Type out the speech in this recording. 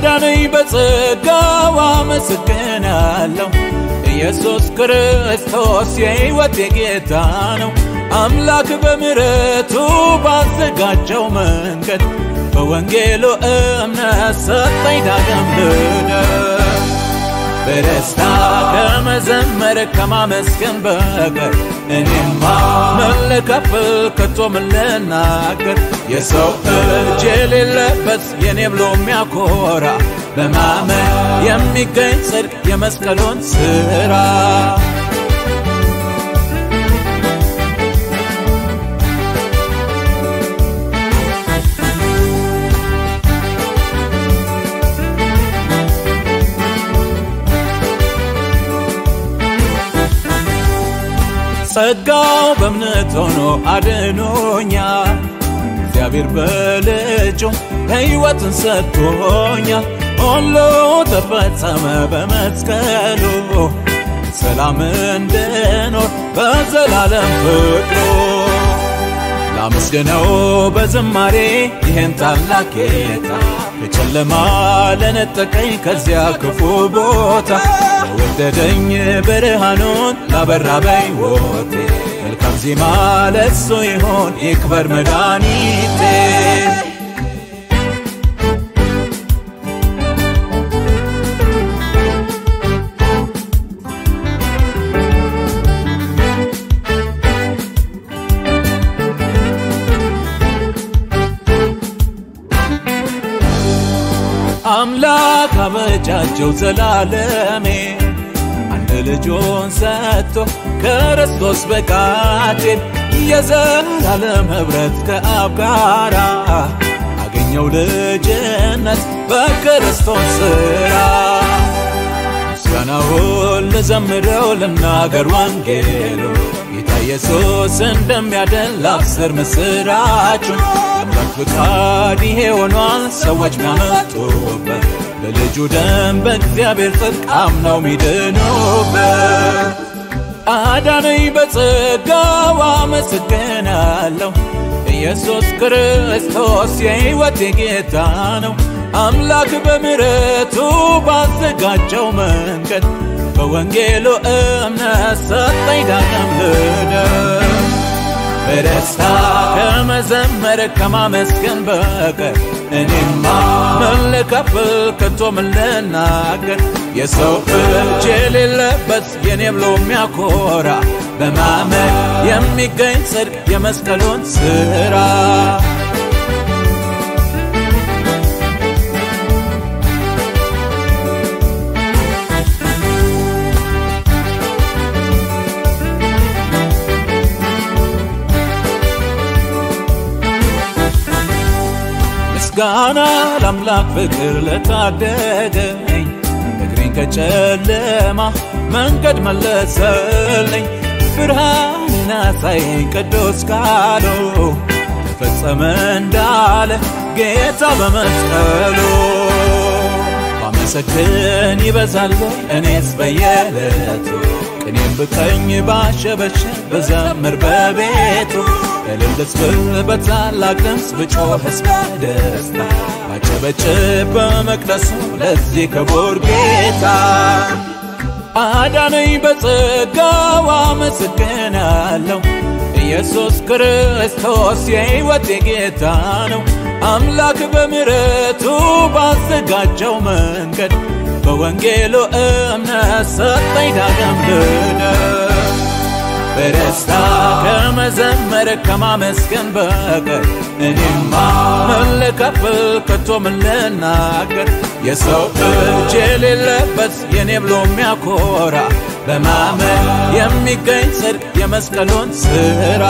አዳነኝ በጸጋው አመሰግናለሁ። ኢየሱስ ክርስቶስ የሕይወቴ ጌታ ነው። አምላክ በምሕረቱ ባዘጋጀው መንገድ በወንጌሉ እምነት ሰጠኝ ዳግም ልደት። በደስታ ከመዘመር ከማመስገን በቀር እኔማ ልከፍል ከቶ ምን ልናገር? የሰው እጅ የሌለበት የኔ ብሎ የሚያኮራ በማመን የሚገኝ ጽድቅ የመስቀሉን ሥራ ጸጋው በእምነት ሆኖ አድኖኛል። እግዚአብሔር በልጁ ሕይወትን ሰጥቶኛል። ሁሉ ተፈጸመ በመስቀሉ ሰላም እንድኖር በዘላለም ፍቅሩ ላመስግነው በዝማሬ ይህን ታላቅ ጌታ ከጨለማ ለነጠቀኝ ከዚያ ክፉ ቦታ ለወደደኝ ብርሃኑን ላበራ በሕይወቴ መልካም ዜማ ለሱ ይሆን ይክበር መድኃኒቴ። አምላክ አበጃጀው ዘላለሜ አንድ ልጁን ሰጥቶ ክርስቶስ በቃቴን የዘላለም ኅብረት ከአብ ጋራ አገኘው ልጅነት በክርስቶስ ሥራ ምስጋናውን ልዘምረው ልናገር ወንጌሉ ጌታ ኢየሱስ እንደሚያድን ላብስር ምስራቹን አምላክ ፍቃድ ይሄ ሆኗል ሰዎች ሚያመጡበት በልጁ ደም በእግዚአብሔር ጽድቅ አምነው ሚድኑበት አዳነኝ በጸጋው አመሰግናለሁ። ኢየሱስ ክርስቶስ የሕይወቴ ጌታ ነው። አምላክ በምሕረቱ ባዘጋጀው መንገድ በወንጌሉ እምነት ሰጠኝ ዳግም ልደት። በደስታ ከመዘመር ከማመስገን በቀር እኔማ ምን ልከፍል ከቶ ምን ልናገር? የሰው እጅ የሌለበት የኔ ብሎ የሚያኮራ በማመን የሚገኝ ጽድቅ የመስቀሉን ሥራ ምስጋና ለአምላክ ፍቅር እግሬን ከጨለማ መንገድ መለሰልኝ። ብርሃንን አሳየኝ ቅዱስ ቃሉ ተፈጸመ እንዳለ ጌታ በመስቀሉ። ባመሰግን ይበዛል እኔስ በየዕለቱ ቅኔም ብቀኝ ባሸበሸብ በዘምር በቤቱ እልልስ ብል በታላቅ ድምፅ ብጮህስ በደስታ ባጨበጭብ በመቅደሱ ለዚህ ክቡር ጌታ አዳነኝ በጸጋው አመሰግናለሁ። ኢየሱስ ክርስቶስ የሕይወቴ ጌታ ነው። አምላክ በምሕረቱ ባዘጋጀው መንገድ በወንጌሉ እምነት ሰጠኝ ዳግም ልደት። በደስታ ከመዘመር ከማመስገን በቀር እኔማ ምን ልከፍል ከቶ ምን ልናገር? የሰው እጅ የሌለበት የኔ ብሎ የሚያኮራ በማመን የሚገኝ ጽድቅ የመስቀሉን ሥራ